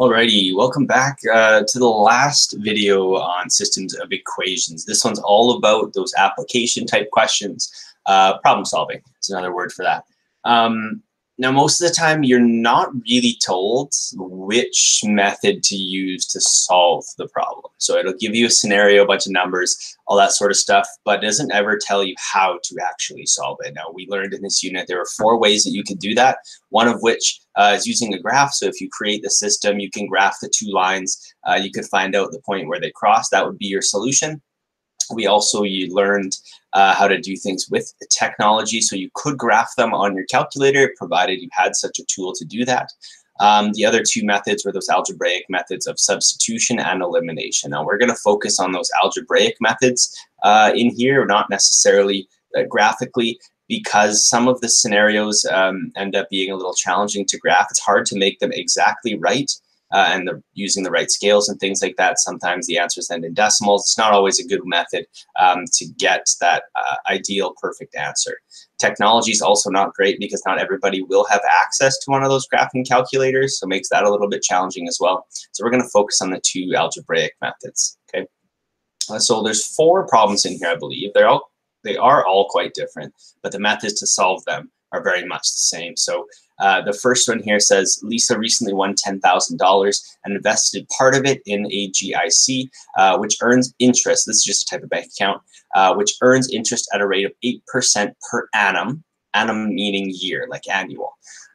Alrighty, welcome back uh, to the last video on systems of equations. This one's all about those application type questions. Uh, problem solving is another word for that. Um, now, most of the time, you're not really told which method to use to solve the problem. So it'll give you a scenario, a bunch of numbers, all that sort of stuff, but doesn't ever tell you how to actually solve it. Now, we learned in this unit there are four ways that you can do that, one of which uh, is using a graph. So if you create the system, you can graph the two lines. Uh, you could find out the point where they cross. That would be your solution. We also you learned uh, how to do things with technology. So you could graph them on your calculator, provided you had such a tool to do that. Um, the other two methods were those algebraic methods of substitution and elimination. Now we're going to focus on those algebraic methods uh, in here, not necessarily uh, graphically, because some of the scenarios um, end up being a little challenging to graph. It's hard to make them exactly right uh, and the, using the right scales and things like that. Sometimes the answers end in decimals. It's not always a good method um, to get that uh, ideal perfect answer. Technology is also not great because not everybody will have access to one of those graphing calculators, so makes that a little bit challenging as well. So we're going to focus on the two algebraic methods. Okay. Uh, so there's four problems in here, I believe. They're all they are all quite different, but the methods to solve them are very much the same. So uh, the first one here says Lisa recently won $10,000 and invested part of it in a GIC, uh, which earns interest. This is just a type of bank account, uh, which earns interest at a rate of 8% per annum, annum meaning year, like annual.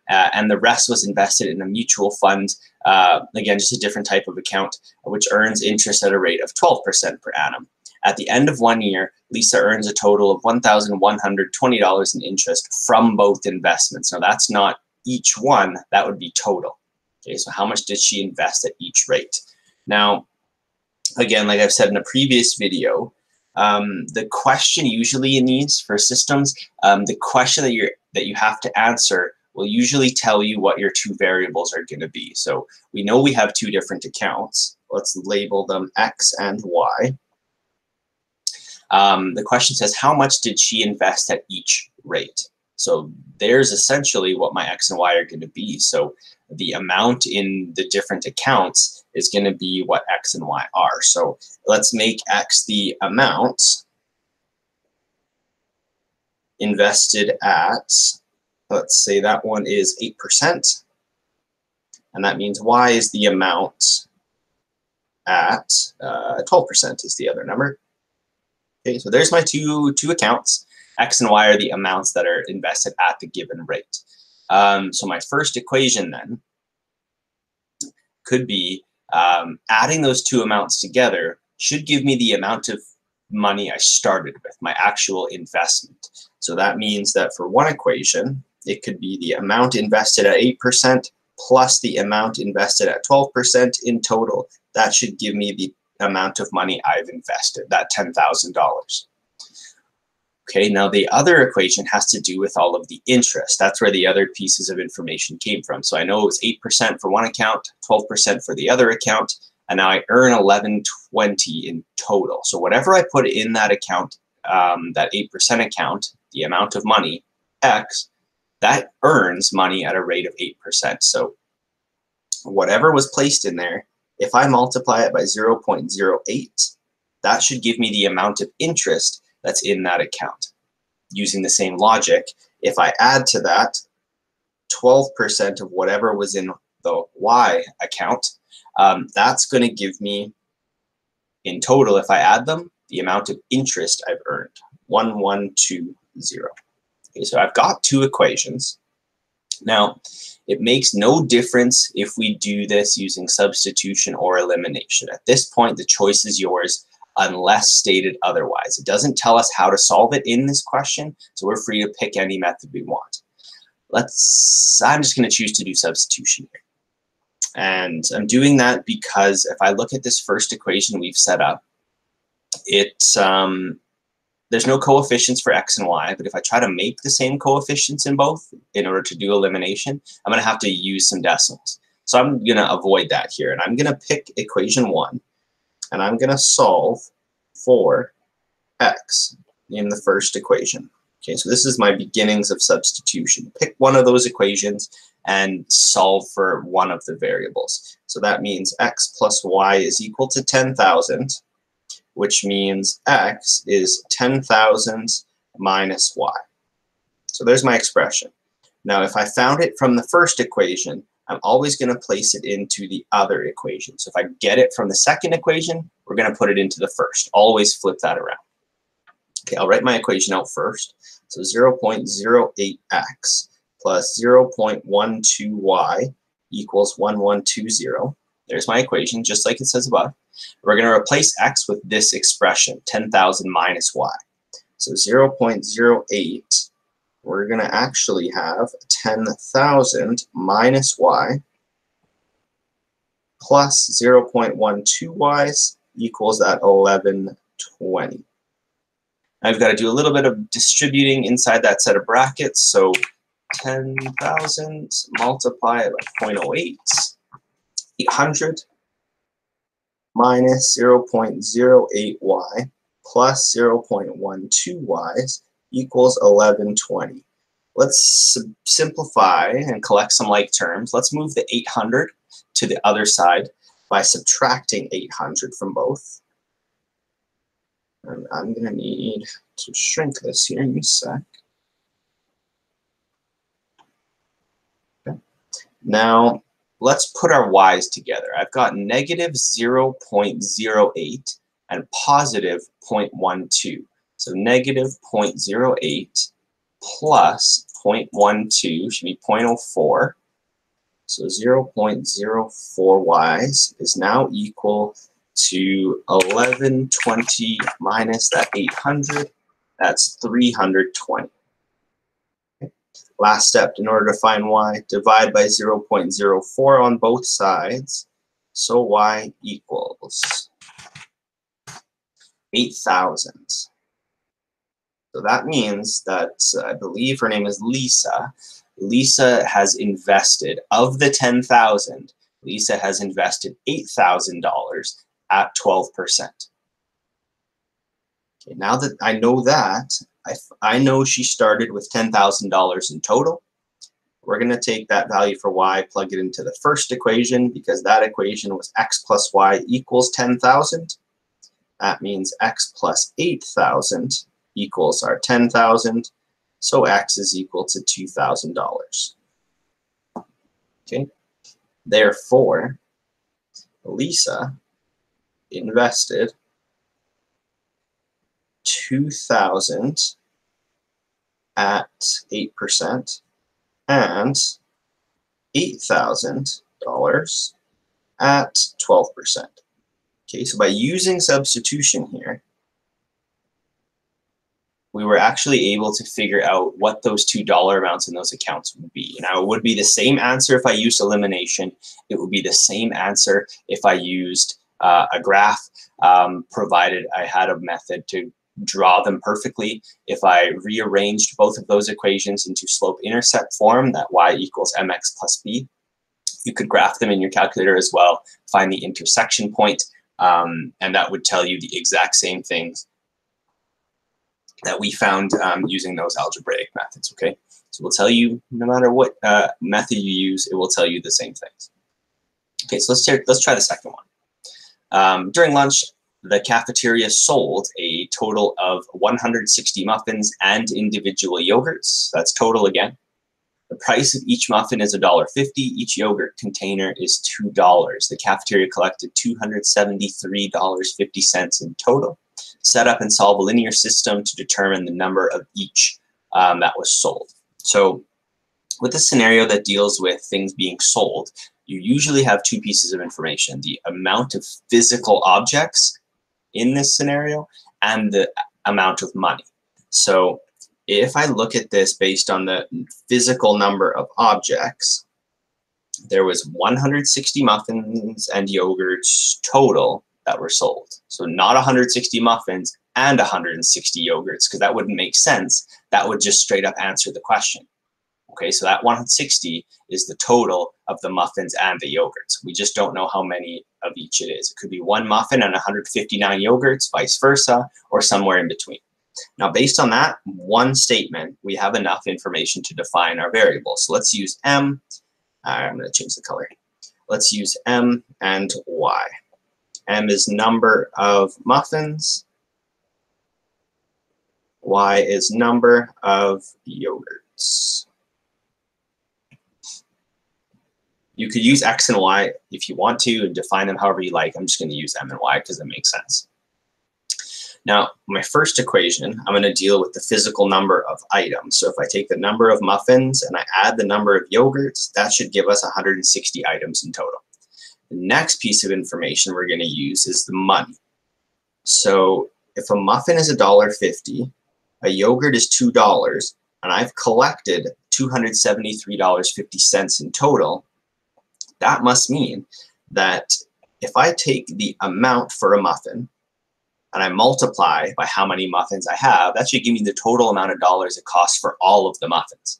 Uh, and the rest was invested in a mutual fund, uh, again, just a different type of account, which earns interest at a rate of 12% per annum. At the end of one year, Lisa earns a total of $1,120 in interest from both investments. Now, that's not each one, that would be total. Okay, so how much did she invest at each rate? Now, again, like I've said in a previous video, um, the question usually in these for systems, um, the question that you that you have to answer will usually tell you what your two variables are going to be. So we know we have two different accounts. Let's label them X and Y. Um, the question says, how much did she invest at each rate? So there's essentially what my X and Y are going to be. So the amount in the different accounts is going to be what X and Y are. So let's make X the amount invested at, let's say that one is 8%. And that means Y is the amount at 12% uh, is the other number. So there's my two, two accounts. X and Y are the amounts that are invested at the given rate. Um, so my first equation then could be um, adding those two amounts together should give me the amount of money I started with, my actual investment. So that means that for one equation, it could be the amount invested at 8% plus the amount invested at 12% in total. That should give me the amount of money I've invested, that $10,000. Okay, now the other equation has to do with all of the interest. That's where the other pieces of information came from. So I know it was 8% for one account, 12% for the other account, and now I earn 1120 in total. So whatever I put in that account, um, that 8% account, the amount of money, X, that earns money at a rate of 8%. So whatever was placed in there if I multiply it by 0.08, that should give me the amount of interest that's in that account. Using the same logic, if I add to that 12% of whatever was in the Y account, um, that's going to give me, in total, if I add them, the amount of interest I've earned, 1120. Okay, so I've got two equations. Now, it makes no difference if we do this using substitution or elimination. At this point, the choice is yours unless stated otherwise. It doesn't tell us how to solve it in this question, so we're free to pick any method we want. Let's, I'm just gonna choose to do substitution here. And I'm doing that because if I look at this first equation we've set up, it, um, there's no coefficients for x and y, but if I try to make the same coefficients in both in order to do elimination, I'm going to have to use some decimals. So I'm going to avoid that here, and I'm going to pick equation 1, and I'm going to solve for x in the first equation. Okay, so this is my beginnings of substitution. Pick one of those equations and solve for one of the variables. So that means x plus y is equal to 10,000, which means x is 10,000 minus y. So there's my expression. Now, if I found it from the first equation, I'm always going to place it into the other equation. So if I get it from the second equation, we're going to put it into the first. Always flip that around. Okay, I'll write my equation out first. So 0.08x plus 0.12y equals 1120. There's my equation, just like it says above. We're going to replace x with this expression, 10,000 minus y. So 0.08, we're going to actually have 10,000 minus y plus 0.12y equals that 1120. I've got to do a little bit of distributing inside that set of brackets. So 10,000 multiplied by 0.08, 800 minus 0.08y plus 0.12y equals 1120. Let's simplify and collect some like terms. Let's move the 800 to the other side by subtracting 800 from both. And I'm going to need to shrink this here in a sec. Okay. Now, let's put our y's together. I've got negative 0.08 and positive 0.12. So negative 0.08 plus 0.12 should be 0.04. So 0.04 y's is now equal to 1120 minus that 800. That's 320. Last step, in order to find y, divide by 0.04 on both sides. So y equals 8,000. So that means that uh, I believe her name is Lisa. Lisa has invested, of the 10,000, Lisa has invested $8,000 at 12%. Okay, now that I know that, I, I know she started with $10,000 in total. We're going to take that value for y, plug it into the first equation because that equation was x plus y equals 10,000. That means x plus 8,000 equals our 10,000. So x is equal to $2,000. Okay. Therefore, Lisa invested 2000 at 8% and $8,000 at 12%. Okay, so by using substitution here, we were actually able to figure out what those two dollar amounts in those accounts would be. Now, it would be the same answer if I used elimination. It would be the same answer if I used uh, a graph, um, provided I had a method to draw them perfectly. If I rearranged both of those equations into slope-intercept form, that y equals mx plus b, you could graph them in your calculator as well, find the intersection point, um, and that would tell you the exact same things that we found um, using those algebraic methods, okay? So we'll tell you, no matter what uh, method you use, it will tell you the same things. Okay, so let's, let's try the second one. Um, during lunch, the cafeteria sold a total of 160 muffins and individual yogurts. That's total again. The price of each muffin is $1.50. Each yogurt container is $2. The cafeteria collected $273.50 in total. Set up and solve a linear system to determine the number of each um, that was sold. So with a scenario that deals with things being sold, you usually have two pieces of information, the amount of physical objects in this scenario and the amount of money. So if I look at this based on the physical number of objects, there was 160 muffins and yogurts total that were sold. So not 160 muffins and 160 yogurts, because that wouldn't make sense. That would just straight up answer the question. Okay, so that 160 is the total of the muffins and the yogurts. We just don't know how many of each it is. It could be one muffin and 159 yogurts, vice versa, or somewhere in between. Now, based on that one statement, we have enough information to define our variable. So let's use m. Uh, I'm going to change the color. let's use M and Y. M is number of muffins. Y is number of yogurts. You could use X and Y if you want to and define them however you like. I'm just going to use M and Y because it makes sense. Now, my first equation, I'm going to deal with the physical number of items. So if I take the number of muffins and I add the number of yogurts, that should give us 160 items in total. The next piece of information we're going to use is the money. So if a muffin is $1.50, a yogurt is $2, and I've collected $273.50 in total, that must mean that if I take the amount for a muffin and I multiply by how many muffins I have, that should give me the total amount of dollars it costs for all of the muffins.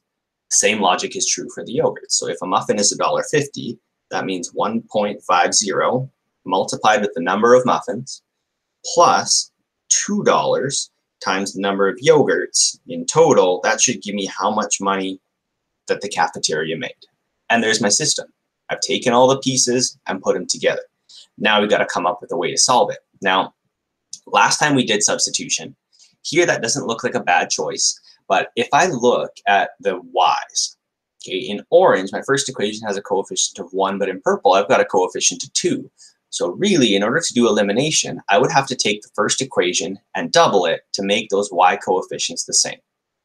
Same logic is true for the yogurt. So if a muffin is $1.50, that means 1.50 multiplied with the number of muffins plus $2 times the number of yogurts in total, that should give me how much money that the cafeteria made. And there's my system. I've taken all the pieces and put them together. Now we've got to come up with a way to solve it. Now, last time we did substitution, here that doesn't look like a bad choice, but if I look at the y's, okay, in orange, my first equation has a coefficient of 1, but in purple, I've got a coefficient of 2. So really, in order to do elimination, I would have to take the first equation and double it to make those y coefficients the same.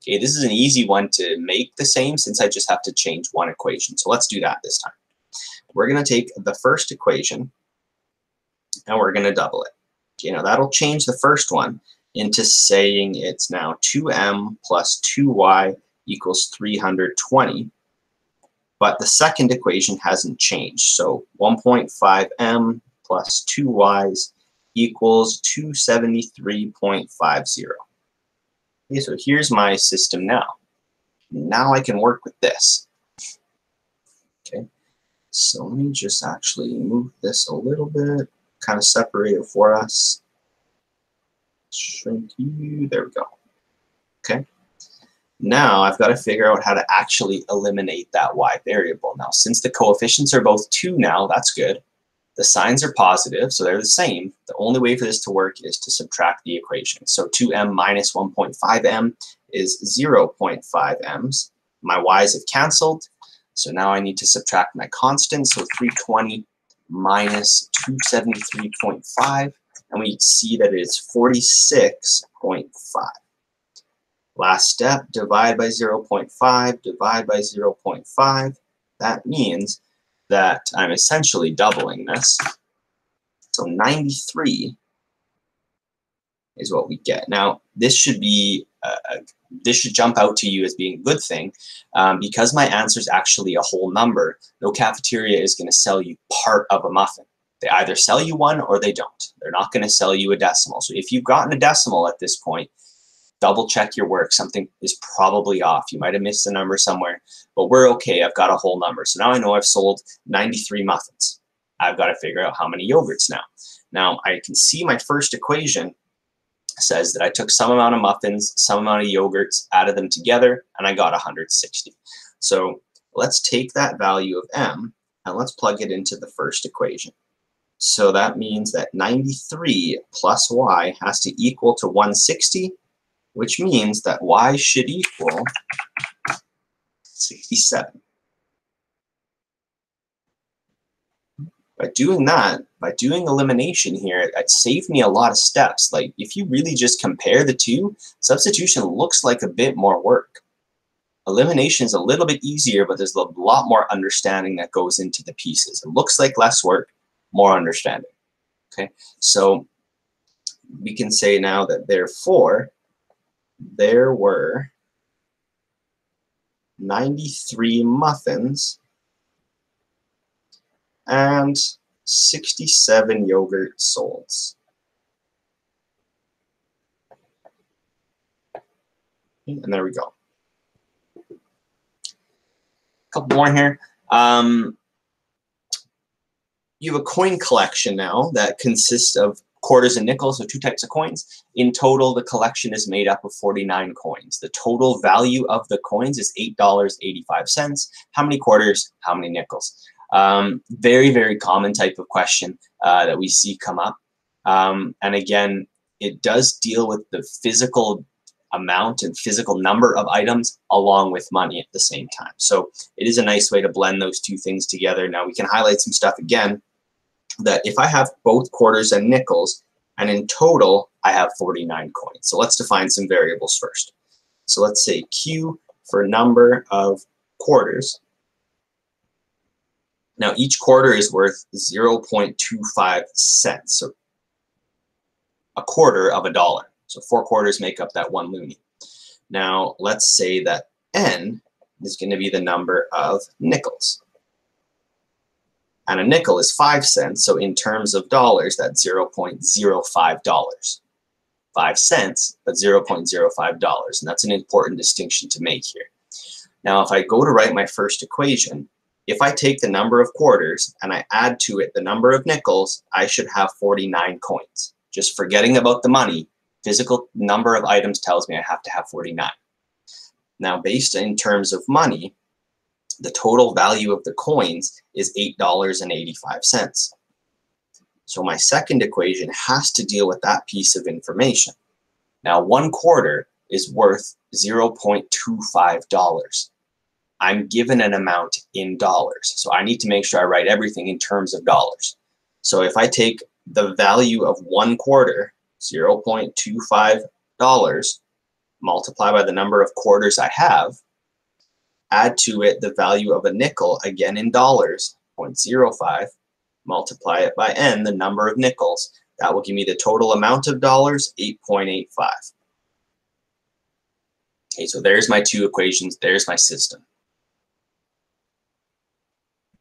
Okay, this is an easy one to make the same since I just have to change one equation. So let's do that this time. We're going to take the first equation and we're going to double it. You know, that'll change the first one into saying it's now 2m plus 2y equals 320. But the second equation hasn't changed. So 1.5m plus 2y's equals 273.50. Okay, so here's my system now. Now I can work with this. So let me just actually move this a little bit, kind of separate it for us. Shrink you, there we go. Okay, now I've got to figure out how to actually eliminate that y variable. Now, since the coefficients are both 2 now, that's good. The signs are positive, so they're the same. The only way for this to work is to subtract the equation. So 2m minus 1.5m is 0.5m's. My y's have canceled, so now I need to subtract my constant. So 320 minus 273.5, and we see that it is 46.5. Last step, divide by 0.5, divide by 0.5. That means that I'm essentially doubling this. So 93 is what we get. Now, this should be uh, this should jump out to you as being a good thing um, because my answer is actually a whole number. No cafeteria is going to sell you part of a muffin. They either sell you one or they don't. They're not going to sell you a decimal. So if you've gotten a decimal at this point, double check your work. Something is probably off. You might have missed a number somewhere, but we're okay. I've got a whole number. So now I know I've sold 93 muffins. I've got to figure out how many yogurts now. Now I can see my first equation says that I took some amount of muffins, some amount of yogurts, added them together, and I got 160. So let's take that value of m and let's plug it into the first equation. So that means that 93 plus y has to equal to 160 which means that y should equal 67. By doing that, by doing elimination here, it saved me a lot of steps. Like if you really just compare the two, substitution looks like a bit more work. Elimination is a little bit easier, but there's a lot more understanding that goes into the pieces. It looks like less work, more understanding. Okay, so we can say now that therefore there were 93 muffins and 67 yogurt solds. And there we go. A couple more here. Um, you have a coin collection now that consists of quarters and nickels, so two types of coins. In total, the collection is made up of 49 coins. The total value of the coins is $8.85. How many quarters? How many nickels? Um, very, very common type of question uh, that we see come up. Um, and again, it does deal with the physical amount and physical number of items along with money at the same time. So it is a nice way to blend those two things together. Now we can highlight some stuff again that if I have both quarters and nickels, and in total, I have 49 coins. So let's define some variables first. So let's say Q for number of quarters. Now each quarter is worth 0.25 cents, so a quarter of a dollar. So four quarters make up that one loonie. Now let's say that N is going to be the number of nickels. And a nickel is five cents, so in terms of dollars, that's $0.05. Five cents, but $0.05, and that's an important distinction to make here. Now, if I go to write my first equation, if I take the number of quarters and I add to it the number of nickels, I should have 49 coins. Just forgetting about the money, physical number of items tells me I have to have 49. Now, based in terms of money, the total value of the coins is $8.85. So my second equation has to deal with that piece of information. Now, one quarter is worth $0.25. I'm given an amount in dollars. So I need to make sure I write everything in terms of dollars. So if I take the value of one quarter, $0.25, multiply by the number of quarters I have, add to it the value of a nickel, again in dollars, 0.05, multiply it by n, the number of nickels, that will give me the total amount of dollars, 8.85. Okay, so there's my two equations, there's my system.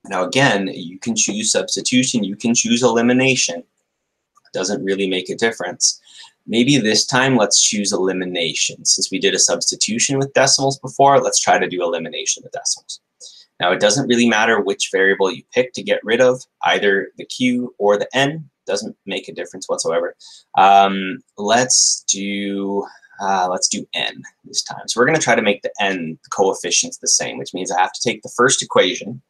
Now again, you can choose substitution, you can choose elimination. It doesn't really make a difference. Maybe this time let's choose elimination. Since we did a substitution with decimals before, let's try to do elimination with decimals. Now it doesn't really matter which variable you pick to get rid of, either the q or the n, doesn't make a difference whatsoever. Um, let's do uh, let's do n this time. So we're going to try to make the n coefficients the same, which means I have to take the first equation,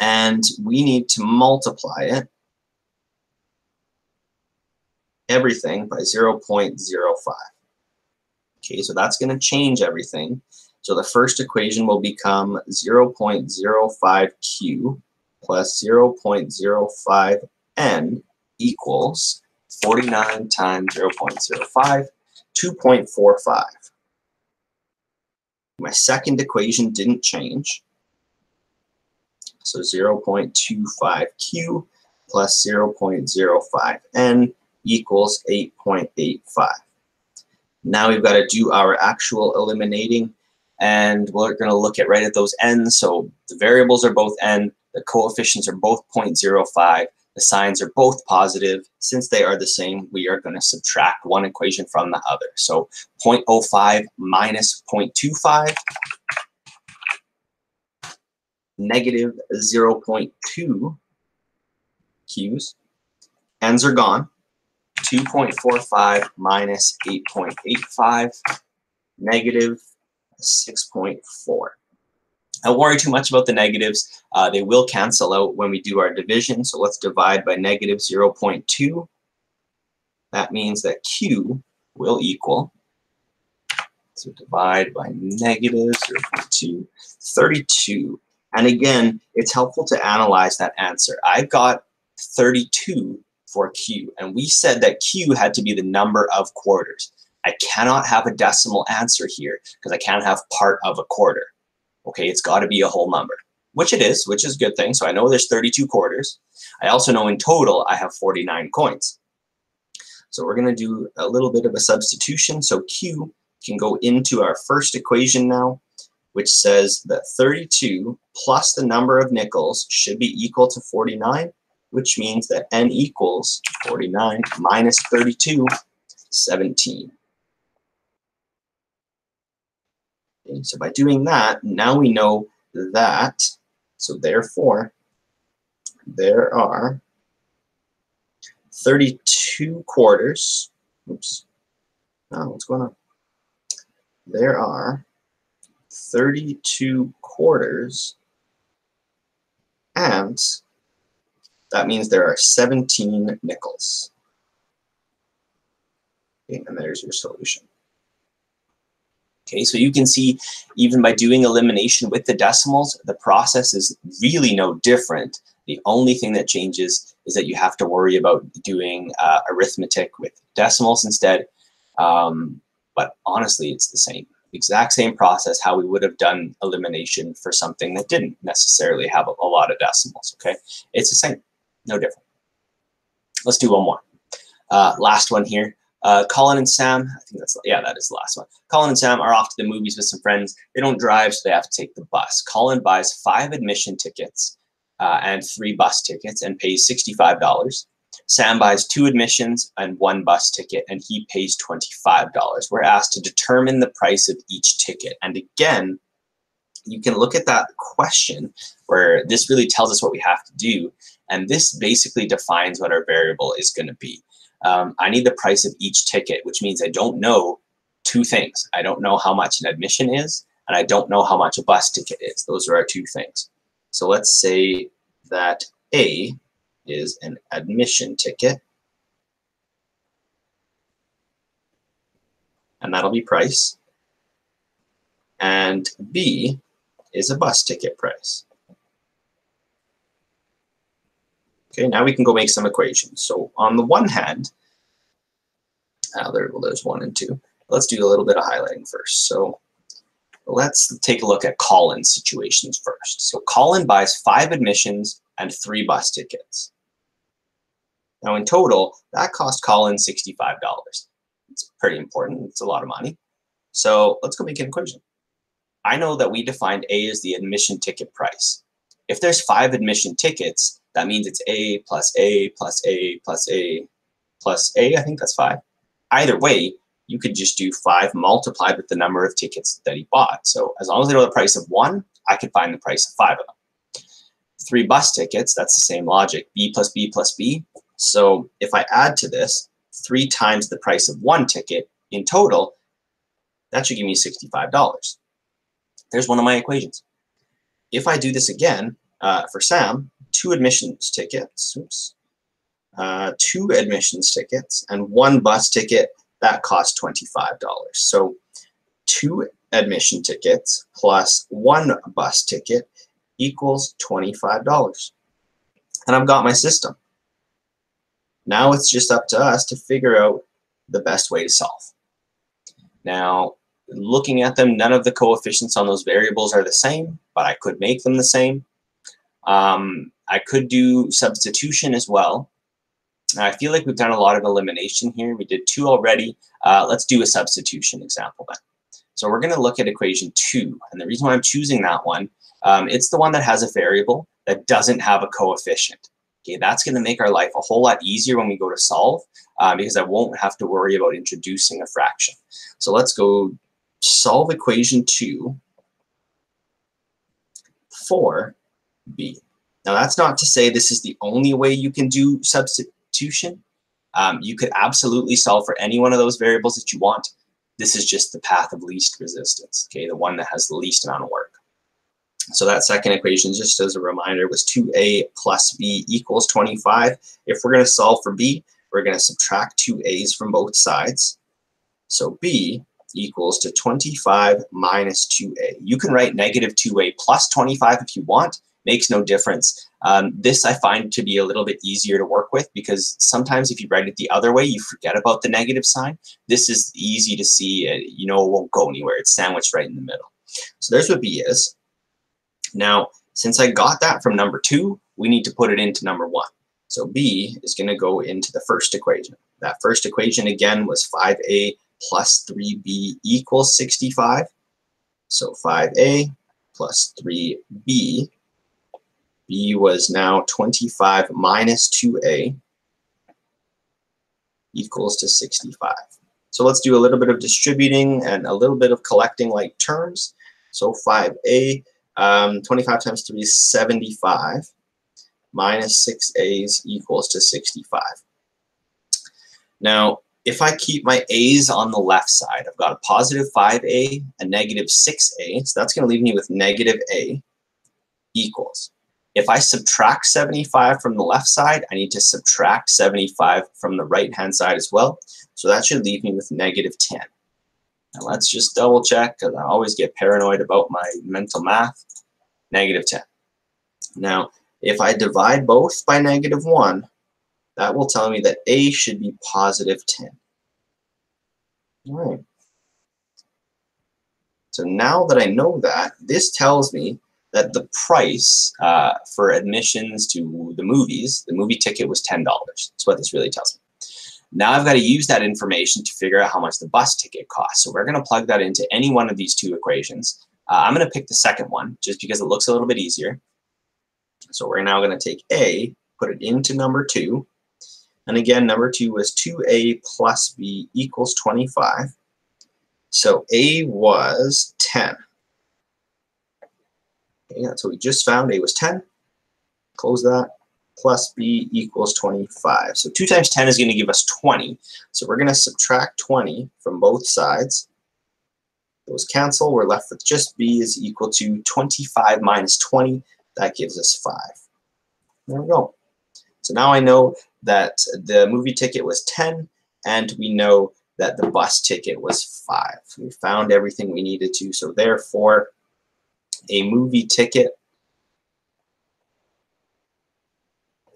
and we need to multiply it everything by 0.05. Okay, so that's going to change everything. So the first equation will become 0.05q plus 0.05n equals 49 times 0.05, 2.45. My second equation didn't change. So 0.25q plus 0.05n equals 8.85. Now we've got to do our actual eliminating and we're going to look at right at those n's. So the variables are both n, the coefficients are both 0.05, the signs are both positive. Since they are the same, we are going to subtract one equation from the other. So 0.05 minus 0.25, negative 0.2 q's. N's are gone. 2.45 minus 8.85, negative 6.4. Don't worry too much about the negatives. Uh, they will cancel out when we do our division. So let's divide by negative 0.2. That means that Q will equal, so divide by negative 0.2, 32. And again, it's helpful to analyze that answer. I've got 32 for Q. And we said that Q had to be the number of quarters. I cannot have a decimal answer here because I can't have part of a quarter. Okay, it's got to be a whole number, which it is, which is a good thing. So I know there's 32 quarters. I also know in total I have 49 coins. So we're going to do a little bit of a substitution. So Q can go into our first equation now, which says that 32 plus the number of nickels should be equal to 49 which means that n equals 49 minus 32, 17. Okay, so by doing that, now we know that, so therefore, there are 32 quarters. Oops. Oh, what's going on? There are 32 quarters And that means there are 17 nickels. Okay, and there's your solution. Okay, so you can see even by doing elimination with the decimals, the process is really no different. The only thing that changes is that you have to worry about doing uh, arithmetic with decimals instead. Um, but honestly, it's the same. Exact same process how we would have done elimination for something that didn't necessarily have a, a lot of decimals, okay? It's the same, no different. Let's do one more. Uh, last one here. Uh, Colin and Sam, I think that's, yeah, that is the last one. Colin and Sam are off to the movies with some friends. They don't drive, so they have to take the bus. Colin buys five admission tickets uh, and three bus tickets and pays $65. Sam buys two admissions and one bus ticket and he pays $25. We're asked to determine the price of each ticket. And again, you can look at that question where this really tells us what we have to do. And this basically defines what our variable is going to be um, I need the price of each ticket, which means I don't know two things. I don't know how much an admission is, and I don't know how much a bus ticket is. Those are our two things. So let's say that A is an admission ticket, and that'll be price, and B is a bus ticket price. Okay, now we can go make some equations. So on the one hand, uh, there, well, there's one and two. Let's do a little bit of highlighting first. So let's take a look at Colin's situations first. So Colin buys five admissions and three bus tickets. Now in total, that cost Colin $65. It's pretty important. It's a lot of money. So let's go make an equation. I know that we defined A as the admission ticket price. If there's five admission tickets, that means it's A plus A plus A plus A plus A. I think that's five. Either way, you could just do five multiplied with the number of tickets that he bought. So as long as I know the price of one, I could find the price of five of them. Three bus tickets, that's the same logic. B plus B plus B. So if I add to this three times the price of one ticket in total, that should give me $65. There's one of my equations. If I do this again uh, for Sam, two admissions tickets, oops, uh, two admissions tickets, and one bus ticket, that costs $25. So two admission tickets plus one bus ticket equals $25. And I've got my system. Now it's just up to us to figure out the best way to solve. Now, looking at them, none of the coefficients on those variables are the same, but I could make them the same. Um, I could do substitution as well. I feel like we've done a lot of elimination here. We did two already. Uh, let's do a substitution example then. So we're going to look at equation two. And the reason why I'm choosing that one, um, it's the one that has a variable that doesn't have a coefficient. Okay, that's going to make our life a whole lot easier when we go to solve uh, because I won't have to worry about introducing a fraction. So let's go solve equation two for b. Now that's not to say this is the only way you can do substitution substitution. Um, you could absolutely solve for any one of those variables that you want. This is just the path of least resistance, okay, the one that has the least amount of work. So that second equation, just as a reminder, was 2a plus b equals 25. If we're going to solve for b, we're going to subtract two a's from both sides. So b equals to 25 minus 2a. You can write negative 2a plus 25 if you want. Makes no difference. Um, this I find to be a little bit easier to work with because sometimes if you write it the other way, you forget about the negative sign. This is easy to see. Uh, you know, it won't go anywhere. It's sandwiched right in the middle. So there's what B is. Now, since I got that from number two, we need to put it into number one. So B is going to go into the first equation. That first equation, again, was 5A plus 3B equals 65. So 5A plus 3B b was now 25 minus 2a equals to 65. So let's do a little bit of distributing and a little bit of collecting like terms. So 5a, um, 25 times 3 is 75, minus 6a's equals to 65. Now, if I keep my a's on the left side, I've got a positive 5a, a negative 6a, so that's going to leave me with negative a equals. If I subtract 75 from the left side, I need to subtract 75 from the right-hand side as well. So that should leave me with negative 10. Now let's just double check, because I always get paranoid about my mental math. Negative 10. Now, if I divide both by negative 1, that will tell me that A should be positive 10. All right. So now that I know that, this tells me that the price uh, for admissions to the movies, the movie ticket was $10. That's what this really tells me. Now I've got to use that information to figure out how much the bus ticket costs. So we're going to plug that into any one of these two equations. Uh, I'm going to pick the second one just because it looks a little bit easier. So we're now going to take A, put it into number 2. And again, number 2 was 2A plus B equals 25. So A was 10. Okay, that's what we just found. A was 10. Close that. Plus B equals 25. So 2 times 10 is going to give us 20. So we're going to subtract 20 from both sides. Those cancel. We're left with just B is equal to 25 minus 20. That gives us 5. There we go. So now I know that the movie ticket was 10, and we know that the bus ticket was 5. We found everything we needed to, so therefore a movie ticket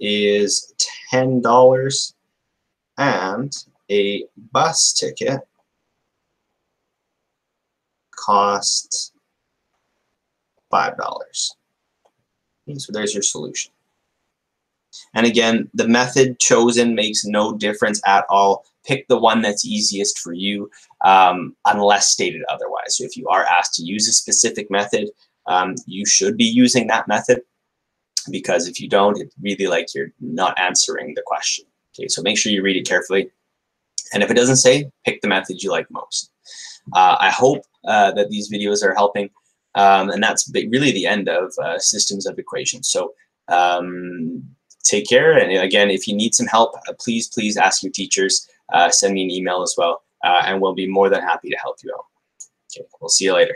is $10 and a bus ticket costs $5. Okay, so there's your solution. And again, the method chosen makes no difference at all. Pick the one that's easiest for you um, unless stated otherwise. So if you are asked to use a specific method, um, you should be using that method because if you don't, it's really like you're not answering the question. Okay, so make sure you read it carefully. And if it doesn't say, pick the method you like most. Uh, I hope uh, that these videos are helping. Um, and that's really the end of uh, systems of equations. So um, take care. And again, if you need some help, uh, please, please ask your teachers. Uh, send me an email as well, uh, and we'll be more than happy to help you out. Okay, we'll see you later.